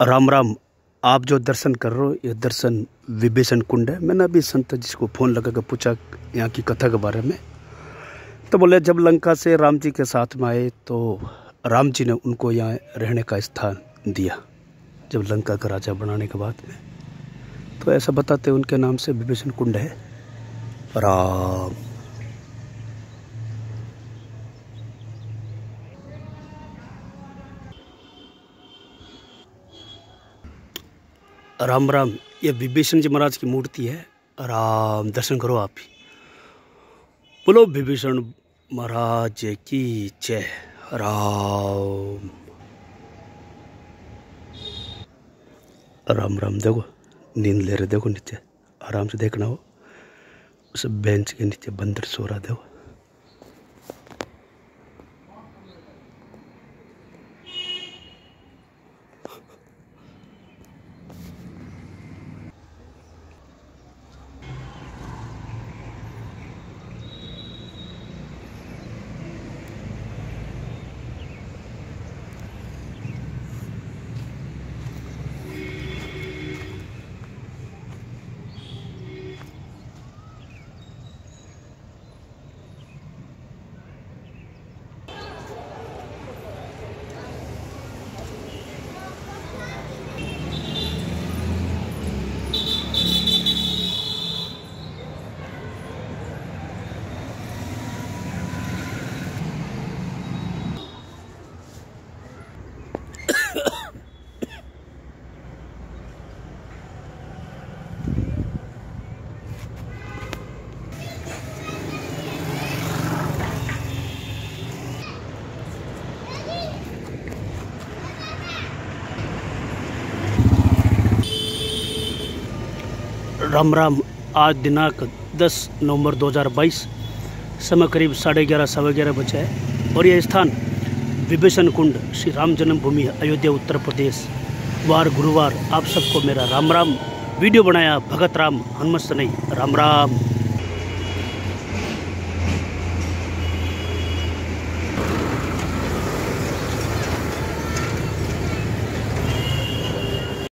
राम राम, आप जो दर्शन कर रहे हो, ये दर्शन विभीषण कुंड है। मैंने अभी संत जी को फ़ोन लगा कर पूछा यहाँ की कथा के बारे में तो बोले, जब लंका से राम जी के साथ में आए तो राम जी ने उनको यहाँ रहने का स्थान दिया, जब लंका का राजा बनाने के बाद में। तो ऐसा बताते उनके नाम से विभीषण कुंड है। राम। राम राम, ये विभीषण जी महाराज की मूर्ति है। राम, दर्शन करो आप भी बोलो, विभीषण महाराज की जय। राम। राम राम, देखो, नींद ले रहे, देखो नीचे। आराम से देखना हो। उस बेंच के नीचे बंदर सो रहा देखो। राम राम, आज दिनांक 10 नवंबर 2022 समय करीब साढ़े ग्यारह सवा ग्यारह बजे है, और यह स्थान विभीषण कुंड श्री राम जन्मभूमि, अयोध्या, उत्तर प्रदेश। वार, गुरुवार, आप सबको मेरा राम राम, वीडियो बनाया, भगत राम, हनुमत नहीं राम राम।